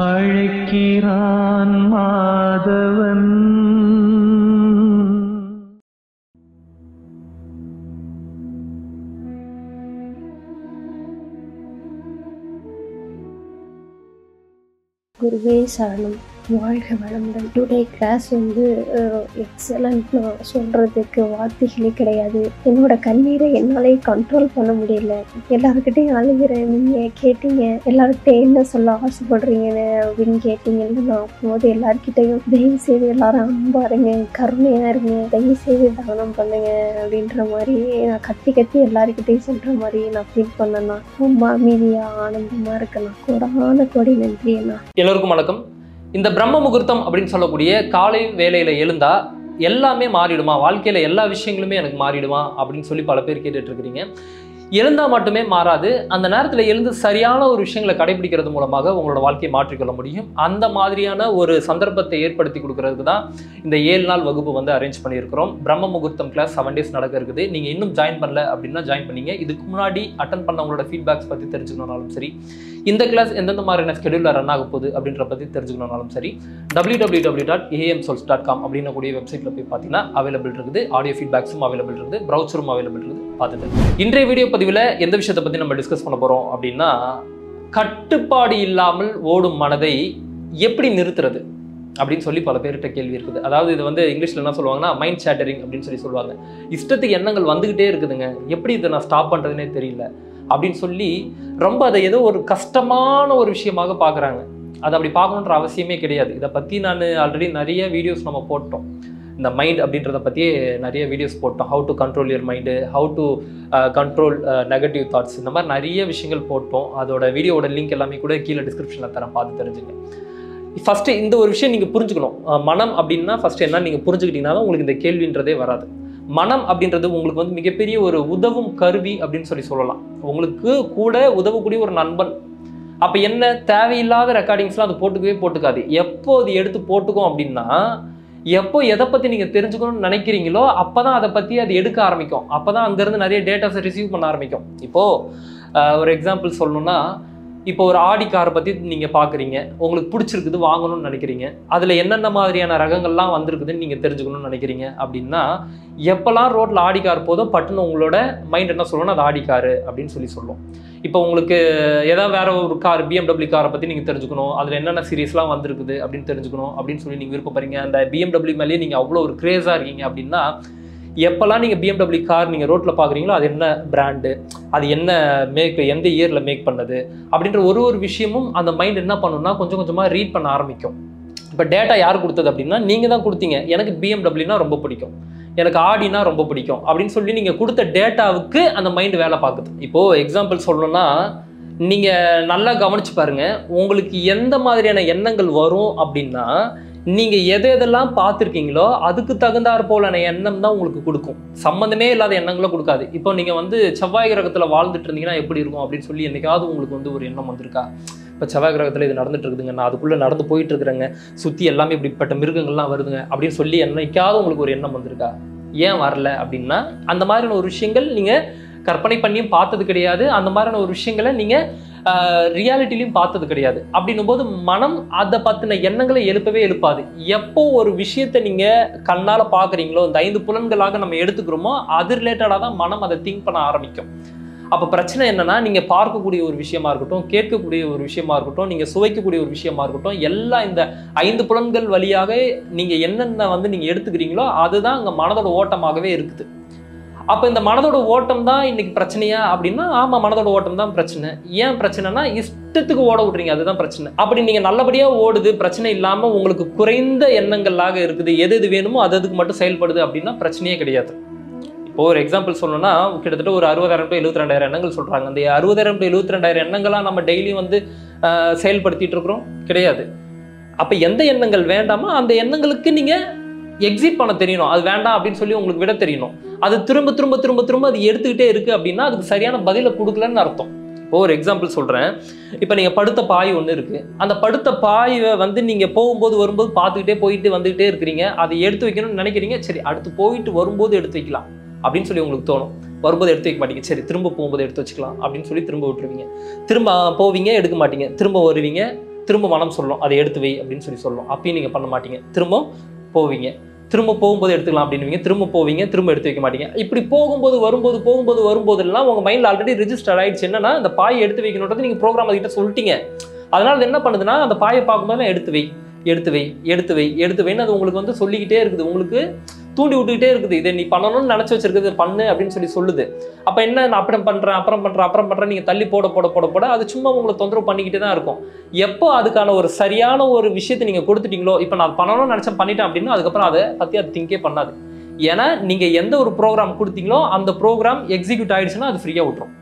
அழைக்கிறான் மாதவன். குருவே சரணம் வாழ்க வளமுடன். டுடே கிளாஸ் வந்து எக்ஸலண்ட்னு சொல்கிறதுக்கு வார்த்தைகளே கிடையாது. என்னோட கண்ணீரை என்னாலே கண்ட்ரோல் பண்ண முடியல. எல்லாருக்கிட்டையும் அழுகிறேன் நீங்கள் கேட்டீங்க எல்லாருக்கிட்டே என்ன சொல்ல ஆசைப்படுறீங்கன்னு அப்படின்னு கேட்டீங்கன்னு நான் போது எல்லாருக்கிட்டையும் தயவு செய்து எல்லாரும் அன்பா இருங்க கருணையாக இருங்க தயவு செய்து தானம் பண்ணுங்க அப்படின்ற மாதிரி நான் கத்தி கத்தி எல்லாருக்கிட்டையும் சொல்கிற மாதிரி நான் ஃபீல் பண்ணேன்னா ரொம்ப அமைதியாக ஆனந்தமாக இருக்கணும் கோடான கோடி நன்றி அண்ணா எல்லோருக்கும் வணக்கம். இந்த பிரம்ம முகூர்த்தம் அப்படின்னு சொல்லக்கூடிய காலை வேலையில எழுந்தா எல்லாமே மாறிடுமா? வாழ்க்கையில எல்லா விஷயங்களுமே எனக்கு மாறிடுமா? அப்படின்னு சொல்லி பல பேர் கேட்டுட்டு இருக்கிறீங்க எழுந்தா மட்டுமே மாறாது அந்த நேரத்தில் எழுந்து சரியான ஒரு விஷயங்களை கடைபிடிக்கிறது மூலமாக உங்களோட வாழ்க்கையை மாற்றிக்கொள்ள முடியும். அந்த மாதிரியான ஒரு சந்தர்ப்பத்தை ஏற்படுத்தி கொடுக்கறதுக்கு தான் இந்த ஏழு நாள் வகுப்பு வந்து அரேஞ்ச் பண்ணியிருக்கிறோம். பிரம்ம முகூர்த்தம் கிளாஸ் செவன் டேஸ் நடக்க இருக்குது. நீங்கள் இன்னும் ஜாயின் பண்ணல அப்படின்னா ஜாயின் பண்ணீங்க. இதுக்கு முன்னாடி அட்டன் பண்ணவங்களோட ஃபீட்பேக்ஸ் பற்றி தெரிஞ்சுக்கணும்னாலும் சரி இந்த கிளாஸ் எந்தெந்த மாதிரியான ஸ்கெடியூலில் ரன் ஆக போகுது அப்படின்ற பற்றி தெரிஞ்சுக்கணும்னாலும் சரி W W W dot AM souls dot com அப்படின்னு கூடிய வெப்சைட்டில் போய் பார்த்தீங்கன்னா அவைலபிள் இருக்குது. ஆடியோ ஃபீட்பேக்ஸும் அவைலபிள் இருக்குது. ப்ரௌச்சரும் அவைலபிள் இருக்குது. பார்த்துட்டு இன்றைய வீடியோ பதிவில் எந்த விஷயத்தை பற்றி நம்ம டிஸ்கஸ் பண்ண போகிறோம் அப்படின்னா கட்டுப்பாடு இல்லாமல் ஓடும் மனதை எப்படி நிறுத்துறது அப்படின்னு சொல்லி பல பேர்கிட்ட கேள்வி இருக்குது. அதாவது இது வந்து இங்கிலீஷில் என்ன சொல்லுவாங்கன்னா மைண்ட் சேட்டரிங் அப்படின்னு சொல்லி சொல்லுவாங்க. இஷ்டத்துக்கு எண்ணங்கள் வந்துக்கிட்டே இருக்குதுங்க. எப்படி இதை நான் ஸ்டாப் பண்ணுறதுனே தெரியல. அப்படின்னு சொல்லி ரொம்ப அதை ஏதோ ஒரு கஷ்டமான ஒரு விஷயமாக பார்க்குறாங்க. அது அப்படி பார்க்கணுன்ற அவசியமே கிடையாது. இதை பற்றி நான் ஆல்ரெடி நிறைய வீடியோஸ் நம்ம போட்டோம். இந்த மைண்ட் அப்படின்றத பற்றியே நிறைய வீடியோஸ் போட்டோம். How to control your mind how to control negative thoughts இந்த மாதிரி நிறைய விஷயங்கள் போட்டோம். அதோட வீடியோட லிங்க் எல்லாமே கூட கீழே டிஸ்கிரிப்ஷனில் தரேன். பார்த்து தெரிஞ்சுங்க. ஃபஸ்ட்டு இந்த ஒரு விஷயம் நீங்கள் புரிஞ்சுக்கணும். மனம் அப்படின்னா ஃபஸ்ட்டு என்ன? நீங்கள் புரிஞ்சுக்கிட்டீங்கன்னா உங்களுக்கு இந்த கேள்வின்றதே வராது. மனம் அப்படின்றது உங்களுக்கு வந்து மிகப்பெரிய ஒரு உதவும் கருவி அப்படின்னு சொல்லி சொல்லலாம். உங்களுக்கு கூட உதவக்கூடிய ஒரு நண்பன். அப்போ என்ன தேவையில்லாத ரெக்கார்டிங்ஸ்லாம் அது போட்டுக்கவே போட்டுக்காது. எப்போ அது எடுத்து போட்டுக்கும் அப்படின்னா எப்போ எதை பற்றி நீங்கள் தெரிஞ்சுக்கணும்னு நினைக்கிறீங்களோ அப்போ தான் அதை பற்றி அது எடுக்க ஆரம்பிக்கும். அப்போ தான் அங்கேருந்து நிறைய டேட்டாஸை ரிசீவ் பண்ண ஆரம்பிக்கும். இப்போது ஒரு எக்ஸாம்பிள் சொல்லணும்னா இப்போ ஒரு ஆடி காரை பற்றி நீங்கள் பார்க்குறீங்க உங்களுக்கு பிடிச்சிருக்குது வாங்கணும்னு நினைக்கிறீங்க. அதில் என்னென்ன மாதிரியான ரகங்கள்லாம் வந்திருக்குதுன்னு நீங்கள் தெரிஞ்சுக்கணும்னு நினைக்கிறீங்க அப்படின்னா எப்போல்லாம் ரோட்டில் ஆடி கார் போதோ பட்டுன்னு உங்களோட மைண்ட் என்ன சொல்லணும் அது ஆடி காரு அப்படின்னு சொல்லி சொல்லும். இப்போ உங்களுக்கு ஏதாவது வேற ஒரு கார் பிஎம்டபிள்யூ காரை பற்றி நீங்கள் தெரிஞ்சுக்கணும். அதில் என்னென்ன சீரீஸ்லாம் வந்திருக்குது அப்படின்னு தெரிஞ்சுக்கணும் அப்படின்னு சொல்லி நீங்கள் விருப்பப்படுறீங்க. அந்த பிஎம்டபிள்யூ மேலேயே நீங்கள் அவ்வளோ ஒரு க்ரேஸாக இருக்கீங்க அப்படின்னா எப்போல்லாம் நீங்கள் பிஎம்டபிள்யூ கார் நீங்கள் ரோட்டில் பார்க்குறீங்களோ அது என்ன பிராண்டு அது என்ன மேக் எந்த இயரில் மேக் பண்ணது அப்படின்ற ஒரு ஒரு விஷயமும் அந்த மைண்ட் என்ன பண்ணுன்னா கொஞ்சம் கொஞ்சமாக ரீட் பண்ண ஆரம்பிக்கும். இப்போ டேட்டா யார் கொடுத்தது அப்படின்னா நீங்கள் தான் கொடுத்தீங்க. எனக்கு பிஎம்டபிள்யூனா ரொம்ப பிடிக்கும். எனக்கு ஆடினா ரொம்ப பிடிக்கும். அப்படின்னு சொல்லி நீங்கள் கொடுத்த டேட்டாவுக்கு அந்த மைண்ட் வேலை பார்க்குது. இப்போது எக்ஸாம்பிள் சொல்லணும்னா நீங்கள் நல்லா கவனிச்சு பாருங்கள் உங்களுக்கு எந்த மாதிரியான எண்ணங்கள் வரும் அப்படின்னா நீங்கள் எது எதெல்லாம் பார்த்துருக்கீங்களோ அதுக்கு தகுந்தாற் போலான எண்ணம் தான் உங்களுக்கு கொடுக்கும். சம்மந்தமே இல்லாத எண்ணங்களும் கொடுக்காது. இப்போ நீங்கள் வந்து செவ்வாய் கிரகத்தில் வாழ்ந்துட்டு இருந்தீங்கன்னா எப்படி இருக்கும் அப்படின்னு சொல்லி என்றைக்காவது உங்களுக்கு வந்து ஒரு எண்ணம் வந்திருக்கா? இப்போ செவ்வாய் கிரகத்தில் இது நடந்துட்டு இருக்குதுங்க நான் அதுக்குள்ளே நடந்து போயிட்டு இருக்கிறேங்க சுற்றி எல்லாமே இப்படிப்பட்ட மிருகங்கள்லாம் வருதுங்க அப்படின்னு சொல்லி என்னைக்காவது உங்களுக்கு ஒரு எண்ணம் வந்திருக்கா? ஏன் வரல அப்படின்னா அந்த மாதிரியான ஒரு விஷயங்கள் நீங்கள் கற்பனை பண்ணியும் பார்த்தது கிடையாது. அந்த மாதிரியான ஒரு விஷயங்களை நீங்கள் ரியாலிட்டிலையும் பார்த்தது கிடையாது. அப்படின்னும் போது மனம் அதை பற்றின எண்ணங்களை எழுப்பவே எழுப்பாது. எப்போ ஒரு விஷயத்தை நீங்கள் கண்ணால் பார்க்குறீங்களோ இந்த ஐந்து புலன்களாக நம்ம எடுத்துக்கிறோமோ அது ரிலேட்டடாக தான் மனம் அதை திங்க் பண்ண ஆரம்பிக்கும். அப்போ பிரச்சனை என்னன்னா நீங்கள் பார்க்கக்கூடிய ஒரு விஷயமா இருக்கட்டும் கேட்கக்கூடிய ஒரு விஷயமா இருக்கட்டும் நீங்கள் சுவைக்கக்கூடிய ஒரு விஷயமா இருக்கட்டும் எல்லாம் இந்த ஐந்து புலன்கள் வழியாக நீங்கள் என்னென்ன வந்து நீங்கள் எடுத்துக்கிறீங்களோ அதுதான் அங்கே மனதோட ஓட்டமாகவே இருக்குது. அப்போ இந்த மனதோட ஓட்டம் தான் இன்னைக்கு பிரச்சனையா அப்படின்னா ஆமாம் மனதோட ஓட்டம் தான் பிரச்சனை. ஏன் பிரச்சனைனா இஷ்டத்துக்கு ஓட விட்றீங்க அதுதான் பிரச்சனை. அப்படி நீங்கள் நல்லபடியாக ஓடுது பிரச்சனை இல்லாமல் உங்களுக்கு குறைந்த எண்ணங்களாக இருக்குது எது எது வேணுமோ அது அதுக்கு மட்டும் செயல்படுது அப்படின்னா பிரச்சனையே கிடையாது. இப்போ ஒரு எக்ஸாம்பிள் சொல்லணும்னா கிட்டத்தட்ட ஒரு அறுபதாயிரம் டு எழுபத்தி ரெண்டாயிரம் எண்ணங்கள் சொல்கிறாங்க அந்த அறுபதாயிரம் டு எழுபத்தி ரெண்டாயிரம் எண்ணங்களாக நம்ம டெய்லி வந்து செயல்படுத்திட்டு இருக்கிறோம்? கிடையாது. அப்போ எந்த எண்ணங்கள் வேண்டாமோ அந்த எண்ணங்களுக்கு நீங்கள் எக்ஸிட் பண்ண தெரியணும். அது வேண்டாம் அப்படின்னு சொல்லி உங்களுக்கு விட தெரியணும். அது திரும்ப திரும்ப திரும்ப திரும்ப அது எடுத்துக்கிட்டே இருக்கு அப்படின்னா அதுக்கு சரியான பதிலை கொடுக்கலன்னு அர்த்தம். இப்போ ஒரு எக்ஸாம்பிள் சொல்கிறேன் இப்போ நீங்கள் படுத்த பாய் ஒன்று இருக்குது அந்த படுத்த பாயை வந்து நீங்கள் போகும்போது வரும்போது பார்த்துக்கிட்டே போயிட்டு வந்துக்கிட்டே இருக்கிறீங்க. அதை எடுத்து வைக்கணும்னு நினைக்கிறீங்க. சரி அடுத்து போயிட்டு வரும்போது எடுத்து வைக்கலாம் அப்படின்னு சொல்லி உங்களுக்கு தோணும். வரும்போது எடுத்து வைக்க மாட்டீங்க. சரி திரும்ப போகும்போது எடுத்து வச்சுக்கலாம் அப்படின்னு சொல்லி திரும்ப விட்டுருவீங்க. திரும்ப போவீங்க எடுக்க மாட்டீங்க. திரும்ப வருவீங்க திரும்ப மனம் சொல்லும் அதை எடுத்து வை அப்படின்னு சொல்லி சொல்லும் அப்பயும் நீங்கள் பண்ண மாட்டீங்க. திரும்ப போவீங்க. திரும்ப போகும்போது எடுத்துக்கலாம் அப்படின்னுவீங்க. திரும்ப போவீங்க திரும்ப எடுத்து வைக்க மாட்டீங்க. இப்படி போகும்போது வரும்போது போகும்போது வரும்போதெல்லாம் உங்கள் மைண்டில் ஆல்ரெடி ரிஜிஸ்டர் ஆயிடுச்சு. என்னன்னா அந்த பாயை எடுத்து வைக்கணுன்றது நீங்கள் ப்ரோக்ராம் அதுக்கிட்ட சொல்லிட்டீங்க. அதனால் அது என்ன பண்ணுதுன்னா அந்த பாயை பார்க்கும்போது எடுத்து வை எடுத்து வை எடுத்து வை எடுத்து வைன்னு அது உங்களுக்கு வந்து சொல்லிக்கிட்டே இருக்குது. உங்களுக்கு தூண்டி விட்டுக்கிட்டே இருக்குது. இதை நீ பண்ணணும்னு நினச்சி வச்சிருக்கிறது பண்ணு அப்படின்னு சொல்லி சொல்லுது. அப்போ என்ன நான் அப்புறம் பண்ணுறேன் அப்புறம் பண்ணுறேன் அப்புறம் பண்ணுறேன் நீங்கள் தள்ளி போட போட போட போட அது சும்மா உங்களை தொந்தரவு பண்ணிக்கிட்டே தான் இருக்கும். எப்போ அதுக்கான ஒரு சரியான ஒரு விஷயத்தை நீங்கள் கொடுத்துட்டீங்களோ இப்போ நான் பண்ணணும்னு நினச்சேன் பண்ணிட்டேன் அப்படின்னா அதுக்கப்புறம் அதை பற்றி அது திங்கே பண்ணாது. ஏன்னா நீங்கள் எந்த ஒரு ப்ரோக்ராம் கொடுத்தீங்களோ அந்த ப்ரோக்ராம் எக்ஸிக்யூட் ஆயிடுச்சுன்னா அது ஃப்ரீயாக விட்டுரும்.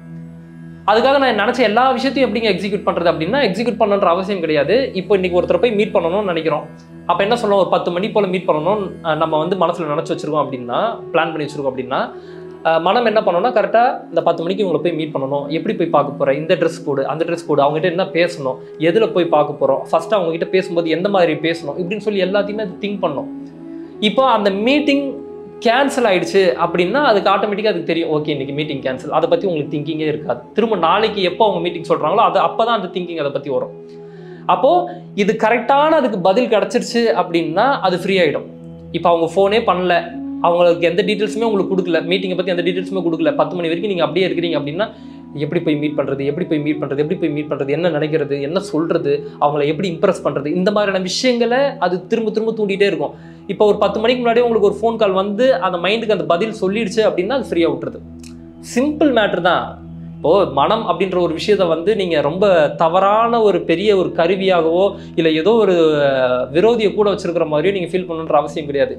அதுக்காக நான் நினச்ச எல்லா விஷயத்தையும் எப்படிங்க எக்ஸிக்யூட் பண்ணுறது அப்படின்னா எக்ஸிக்யூட் பண்ணணுன்ற அவசியம் கிடையாது. இப்போ இன்றைக்கி ஒருத்தர் போய் மீட் பண்ணணும்னு நினைக்கிறோம். அப்போ என்ன சொல்லணும்? ஒரு பத்து மணி போல் மீட் பண்ணணும். நம்ம வந்து மனசில் நினச்சி வச்சுருக்கோம் அப்படின்னா பிளான் பண்ணி வச்சுருக்கோம் அப்படின்னா மனம் என்ன பண்ணணும்னா கரெக்டாக இந்த பத்து மணிக்கு இவங்களை போய் மீட் பண்ணணும். எப்படி போய் பார்க்க போகிறேன் இந்த ட்ரெஸ் போடு அந்த ட்ரெஸ் போடு. அவங்ககிட்ட என்ன பேசணும்? எதில் போய் பார்க்க போகிறோம் ஃபஸ்ட்டு அவங்ககிட்ட பேசும்போது எந்த மாதிரி பேசணும்? இப்படின்னு சொல்லி எல்லாத்தையுமே அது திங்க் பண்ணும். இப்போ அந்த மீட்டிங் கேன்சல் ஆயிடுச்சு அப்படின்னா அதுக்கு ஆட்டோமேட்டிக்காக அதுக்கு தெரியும். ஓகே இன்றைக்கி மீட்டிங் கேன்சல் அதை பற்றி உங்களுக்கு திங்கிங்கே இருக்காது. திரும்ப நாளைக்கு எப்போ அவங்க மீட்டிங் சொல்கிறாங்களோ அது அப்போ தான் அந்த திங்கிங் அதை பற்றி வரும். அப்போது இது கரெக்டான அதுக்கு பதில் கிடச்சிருச்சு அப்படின்னா அது ஃப்ரீ ஆகிடும் இப்போ அவங்க ஃபோனே பண்ணல. அவங்களுக்கு எந்த டீட்டெயில்ஸுமே உங்களுக்கு கொடுக்கல. மீட்டிங்கை பற்றி எந்த டீட்டெயில்ஸுமே கொடுக்கல. பத்து மணி வரைக்கும் நீங்கள் அப்படியே இருக்கிறீங்க அப்படின்னா எப்படி போய் மீட் பண்ணுறது எப்படி போய் மீட் பண்ணுறது எப்படி போய் மீட் பண்ணுறது என்ன நினைக்கிறது? என்ன சொல்கிறது அவங்கள எப்படி இம்ப்ரெஸ் பண்ணுறது இந்த மாதிரியான விஷயங்களை அது திரும்ப திரும்ப தூண்டிகிட்டே இருக்கும். இப்போ ஒரு பத்து மணிக்கு முன்னாடியே உங்களுக்கு ஒரு ஃபோன் கால் வந்து அந்த மைண்டுக்கு அந்த பதில் சொல்லிடுச்சு அப்படின்னா அது ஃப்ரீயாக விட்டுறது சிம்பிள் மேட்ரு தான். இப்போது மனம் அப்படின்ற ஒரு விஷயத்த வந்து நீங்கள் ரொம்ப தவறான ஒரு பெரிய ஒரு கருவியாகவோ இல்லை ஏதோ ஒரு விரோதியை கூட வச்சுருக்கிற மாதிரியோ நீங்கள் ஃபீல் பண்ணணுன்ற அவசியம் கிடையாது.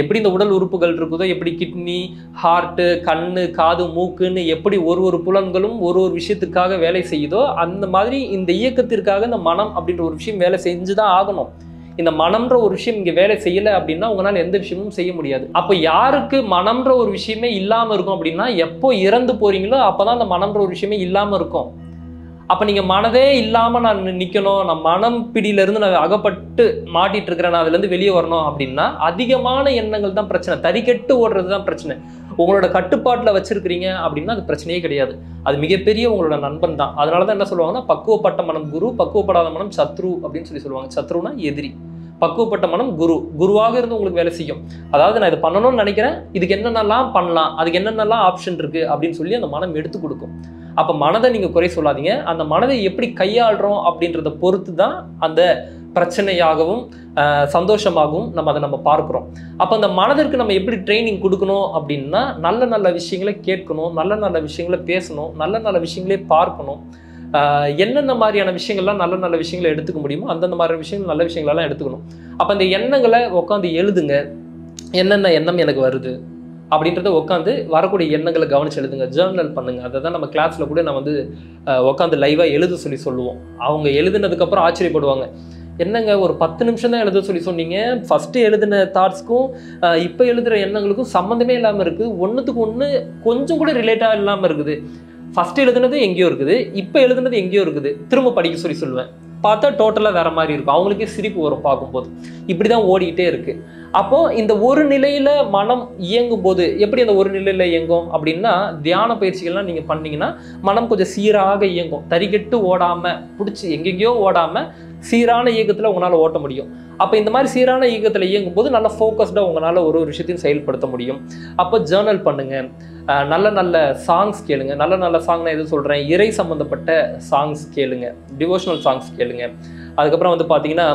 எப்படி இந்த உடல் உறுப்புகள் இருக்குதோ எப்படி கிட்னி ஹார்ட்டு கண் காது மூக்குன்னு எப்படி ஒரு ஒரு புலன்களும் ஒரு ஒரு விஷயத்துக்காக வேலை செய்யுதோ அந்த மாதிரி இந்த இயக்கத்திற்காக இந்த மனம் அப்படின்ற ஒரு விஷயம் வேலை செஞ்சு தான் ஆகணும். இந்த மனம்ன்ற ஒரு விஷயம் இங்கே வேலை செய்யலை அப்படின்னா உங்களால் எந்த விஷயமும் செய்ய முடியாது. அப்போ யாருக்கு மனம்ன்ற ஒரு விஷயமே இல்லாமல் இருக்கும் அப்படின்னா எப்போ இறந்து போறீங்களோ அப்போ தான் அந்த மனம்ன்ற ஒரு விஷயமே இல்லாமல் இருக்கும். அப்போ நீங்கள் மனதே இல்லாமல் நான் நிற்கணும் நான் மனம் பிடியிலேருந்து நான் அகப்பட்டு மாட்டிட்டு இருக்கிறேன் நான் அதுலேருந்து வெளியே வரணும் அப்படின்னா அதிகமான எண்ணங்கள் தான் பிரச்சனை. தறிக்கெட்டு ஓடுறது தான் பிரச்சனை. உங்களோட கட்டுப்பாட்டில் வச்சிருக்கிறீங்க அப்படின்னா அது பிரச்சனையே கிடையாது. அது மிகப்பெரிய உங்களோட நண்பன் தான். அதனால தான் என்ன சொல்லுவாங்கன்னா பக்குவப்பட்ட மனம் குரு பக்குவப்படாத மனம் சத்ரு அப்படின்னு சொல்லி சொல்லுவாங்க. சத்ருனா எதிரி. பக்குவப்பட்ட மனம் குரு. குருவாக இருந்து உங்களுக்கு வேலை செய்யும். அதாவது நான் இதை பண்ணணும்னு நினைக்கிறேன். இதுக்கு என்னென்னலாம் பண்ணலாம்? அதுக்கு என்னென்னலாம் ஆப்ஷன் இருக்கு? அப்படின்னு சொல்லி அந்த மனம் எடுத்து கொடுக்கும். அப்போ மனதை நீங்கள் குறை சொல்லாதீங்க. அந்த மனதை எப்படி கையாளுறோம் அப்படின்றத பொறுத்து தான் அந்த பிரச்சனையாகவும் சந்தோஷமாகவும் நம்ம அதை நம்ம பார்க்குறோம். அப்போ அந்த மனதிற்கு நம்ம எப்படி ட்ரைனிங் கொடுக்கணும் அப்படின்னா நல்ல நல்ல விஷயங்களை கேட்கணும் நல்ல நல்ல விஷயங்களை பேசணும் நல்ல நல்ல விஷயங்களே பார்க்கணும். என்னென்ன மாதிரியான விஷயங்கள்லாம் நல்ல நல்ல விஷயங்களை எடுத்துக்க முடியுமோ அந்தந்த மாதிரியான விஷயங்கள் நல்ல விஷயங்களெல்லாம் எடுத்துக்கணும். அப்போ அந்த எண்ணங்களை உட்காந்து எழுதுங்க. என்னென்ன எண்ணம் எனக்கு வருது? அப்படின்றத உட்காந்து வரக்கூடிய எண்ணங்களை கவனிச்சு எழுதுங்க. ஜேர்னல் பண்ணுங்க. அதை தான் நம்ம கிளாஸில் கூட நான் வந்து உட்காந்து லைவாக எழுத சொல்லி சொல்லுவோம். அவங்க எழுதுனதுக்கப்புறம் ஆச்சரியப்படுவாங்க. என்னங்க ஒரு பத்து நிமிஷம் தான் எழுத சொல்லி சொன்னீங்க. ஃபஸ்ட்டு எழுதின தாட்ஸ்க்கும் இப்போ எழுதுகிற எண்ணங்களுக்கும் சம்மந்தமே இல்லாமல் இருக்குது. ஒன்றுத்துக்கு ஒன்று கொஞ்சம் கூட ரிலேட்டாக இல்லாமல் இருக்குது. ஃபஸ்ட்டு எழுதுனது எங்கேயோ இருக்குது. இப்போ எழுதுனது எங்கேயோ இருக்குது. திரும்ப படிக்க சொல்லி சொல்லுவேன். பார்த்தா டோட்டலாக வேற மாதிரி இருக்கும். அவங்களுக்கே சிரிப்பு வரும் பார்க்கும்போது. இப்படி தான் ஓடிக்கிட்டே இருக்கு. அப்போ இந்த ஒரு நிலையில மனம் இயங்கும் போது எப்படி அந்த ஒரு நிலையில இயங்கும் அப்படின்னா தியான பயிற்சிகள்லாம் நீங்க பண்ணீங்கன்னா மனம் கொஞ்சம் சீராக இயங்கும். தறிக்கெட்டு ஓடாம பிடிச்சி எங்கெங்கேயோ ஓடாம சீரான இயக்கத்தில் உங்களால் ஓட்ட முடியும். அப்போ இந்த மாதிரி சீரான இயக்கத்தில் இயங்கும் போது நல்லா ஃபோக்கஸ்டாக உங்களால் ஒரு ஒரு விஷயத்தையும் செயல்படுத்த முடியும். அப்போ ஜேர்னல் பண்ணுங்கள் நல்ல நல்ல சாங்ஸ் கேளுங்க. நல்ல நல்ல சாங் நான் எது சொல்கிறேன் இறை சம்மந்தப்பட்ட சாங்ஸ் கேளுங்க. டிவோஷனல் சாங்ஸ் கேளுங்க. அதுக்கப்புறம் வந்து பார்த்தீங்கன்னா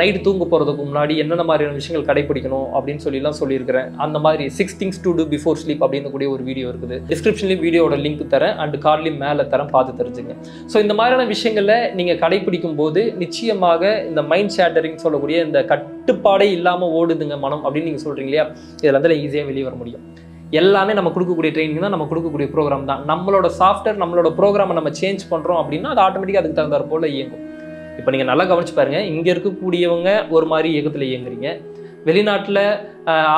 நைட்டு தூங்க போகிறதுக்கு முன்னாடி என்னென்ன மாதிரியான விஷயங்கள் கடைப்பிடிக்கணும் அப்படின்னு சொல்லிலாம் சொல்லியிருக்கிறேன். அந்த மாதிரி six things to do before sleep அப்படின்னு கூடிய ஒரு வீடியோ இருக்குது. டிஸ்கிரிப்ஷன்லேயும் வீடியோட லிங்க் தரேன். அண்ட் கார்ட்லேயும் மேலே தரேன். பார்த்து தெரிஞ்சுங்க. ஸோ இந்த மாதிரியான விஷயங்களை நீங்கள் கடைப்பிடிக்கும் போது நிச்சயமாக இந்த மைண்ட் ஷேட்டரிங் சொல்லக்கூடிய இந்த கட்டுப்பாடே இல்லாமல் ஓடுதுங்க மனம் அப்படின்னு நீங்கள் சொல்கிறீங்க இல்லையா? இதில் வந்து ஈஸியாக வெளியே வர முடியும். எல்லாமே நம்ம கொடுக்கக்கூடிய ட்ரைனிங் தான் நம்ம கொடுக்கக்கூடிய ப்ரோக்ராம் தான். நம்மளோட சாஃப்ட்வேர் நம்மளோட ப்ரோக்ராமை நம்ம சேஞ்ச் பண்ணுறோம் அப்படின்னா அது ஆட்டோமேட்டிக்காக அதுக்கு தகுந்தாற் போல் இயங்கும். இப்போ நீங்கள் நல்லா கவனிச்சு பாருங்கள் இங்கே இருக்கக்கூடியவங்க ஒரு மாதிரி இயக்கத்தில் இயங்குறீங்க. வெளிநாட்டில்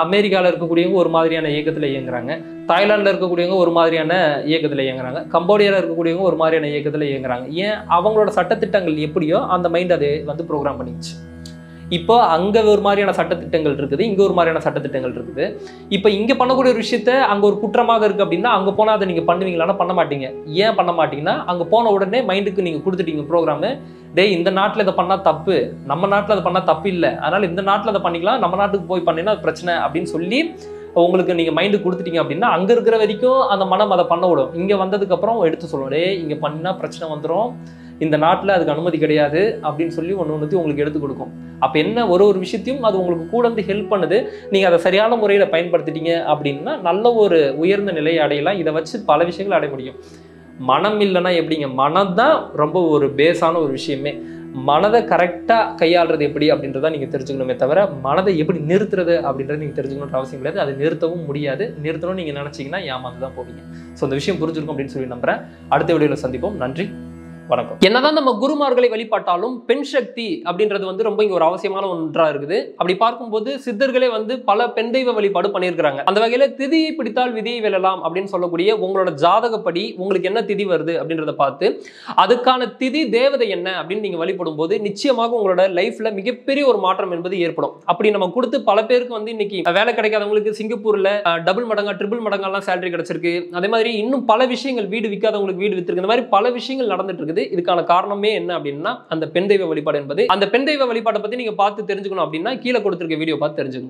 அமெரிக்காவில் இருக்கக்கூடியவங்க ஒரு மாதிரியான இயக்கத்தில் இயங்குறாங்க. தாய்லாண்டில் இருக்கக்கூடியவங்க ஒரு மாதிரியான இயக்கத்தில் இயங்குறாங்க. கம்போடியாவில் இருக்கக்கூடியவங்க ஒரு மாதிரியான இயக்கத்தில் இயங்குறாங்க. ஏன்? அவங்களோட சட்டத்திட்டங்கள் எப்படியோ அந்த மைண்ட் அது வந்து ப்ரோக்ராம் பண்ணிடுச்சு இப்போ அங்கே ஒரு மாதிரியான சட்டத்திட்டங்கள் இருக்குது இங்கே ஒரு மாதிரியான சட்டத்திட்டங்கள் இருக்குது. இப்போ இங்கே பண்ணக்கூடிய ஒரு விஷயத்த அங்கே ஒரு குற்றமாக இருக்குது அப்படின்னா அங்கே போனால் அதை நீங்கள் பண்ணுவீங்களான்னா பண்ண மாட்டீங்க. ஏன் பண்ண மாட்டீங்கன்னா அங்கே போன உடனே மைண்டுக்கு நீங்கள் கொடுத்துட்டீங்க ப்ரோக்ராமு டேய் இந்த நாட்டில் இதை பண்ணால் தப்பு. நம்ம நாட்டில் அதை பண்ணால் தப்பு இல்லை. அதனால் இந்த நாட்டில் அதை பண்ணிக்கலாம் நம்ம நாட்டுக்கு போய் பண்ணினா அது பிரச்சனை அப்படின்னு சொல்லி உங்களுக்கு நீங்கள் மைண்டு கொடுத்துட்டீங்க அப்படின்னா அங்கே இருக்கிற வரைக்கும் அந்த மனம் அதை பண்ண விடும். இங்கே வந்ததுக்கப்புறம் எடுத்து சொல்லுவோம் டேய் இங்கே பண்ணால் பிரச்சனை வந்துடும் இந்த நாட்டில் அதுக்கு அனுமதி கிடையாது அப்படின்னு சொல்லி ஒன்று ஒன்றுத்தையும் உங்களுக்கு எடுத்து கொடுக்கும். அப்போ என்ன ஒரு ஒரு விஷயத்தையும் அது உங்களுக்கு கூட வந்து ஹெல்ப் பண்ணுது. நீங்கள் அதை சரியான முறையில் பயன்படுத்திட்டீங்க அப்படின்னா நல்ல ஒரு உயர்ந்த நிலையை அடையலாம். இதை வச்சு பல விஷயங்கள் அடைய முடியும். மனம் இல்லைன்னா எப்படிங்க? மனம் தான் ரொம்ப ஒரு பேஸான ஒரு விஷயமே. மனதை கரெக்டாக கையாளுறது எப்படி அப்படின்றத நீங்கள் தெரிஞ்சுக்கணுமே தவிர மனதை எப்படி நிறுத்துறது அப்படின்றத நீங்கள் தெரிஞ்சுக்கணுன்ற அவசியம் கிடையாது. அதை நிறுத்தவும் முடியாது. நிறுத்தணும்னு நீங்கள் நினச்சிங்கன்னா ஏமாந்து தான் போவீங்க. ஸோ அந்த விஷயம் புரிஞ்சிருக்கும் அப்படின்னு சொல்லி நம்புறேன். அடுத்த வீடியோவில் சந்திப்போம். நன்றி. வணக்கம். என்னதான் நம்ம குருமார்களை வழிபாட்டாலும் பெண் சக்தி அப்படின்றது வந்து ரொம்ப இங்க ஒரு அவசியமான ஒன்றா இருக்குது. அப்படி பார்க்கும்போது சித்தர்களே வந்து பல பெண் தெய்வ வழிபாடு பண்ணியிருக்கிறாங்க. அந்த வகையில திதியை பிடித்தால் விதியை வெல்லலாம் அப்படின்னு சொல்லக்கூடிய உங்களோட ஜாதகப்படி உங்களுக்கு என்ன திதி வருது அப்படின்றத பார்த்து அதுக்கான திதி தேவதை என்ன அப்படின்னு நீங்க வழிபடும் போது நிச்சயமாக உங்களோட லைஃப்ல மிகப்பெரிய ஒரு மாற்றம் என்பது ஏற்படும். அப்படி நம்ம கொடுத்து பல பேருக்கு வந்து இன்னைக்கு வேலை கிடைக்காதவங்களுக்கு சிங்கப்பூர்ல டபுள் மடங்கா ட்ரிபிள் மடங்கெல்லாம் சேலரி கிடைச்சிருக்கு. அதே மாதிரி இன்னும் பல விஷயங்கள் வீடு விற்காதவங்களுக்கு வீடு வித்துருக்கு. இந்த மாதிரி பல விஷயங்கள் நடந்துட்டு இருக்குது. இதுக்கான காரணமே என்ன அப்படின்னா அந்த பெண் தெய்வ வழிபாடு என்பது. அந்த பெண் தெய்வ வழிபாட்டை பத்தி நீங்க பார்த்து தெரிஞ்சுக்கணும் அப்படின்னா கீழே கொடுத்திருக்க வீடியோ பார்த்து தெரிஞ்சுக்கணும்